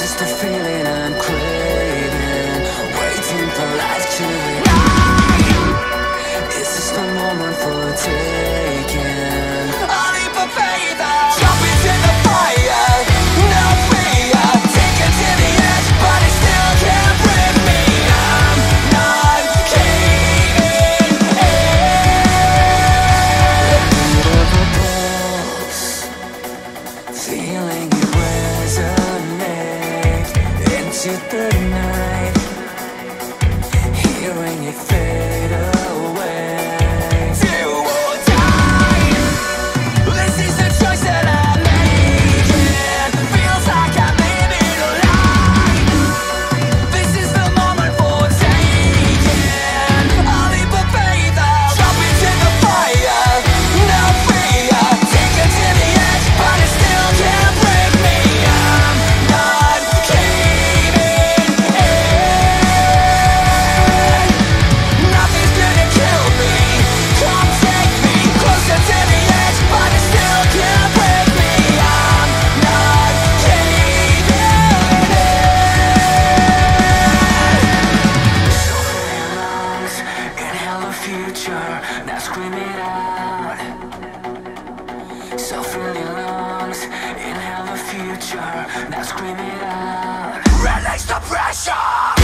This the feeling I'm craving Waiting for life to This the moment for taking? I faith, I'll jump into the fire No fear, take to the edge But it still can't bring me I'm not caving in. Feeling you. Is it good one. pressure, now scream it out Release the pressure.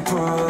people.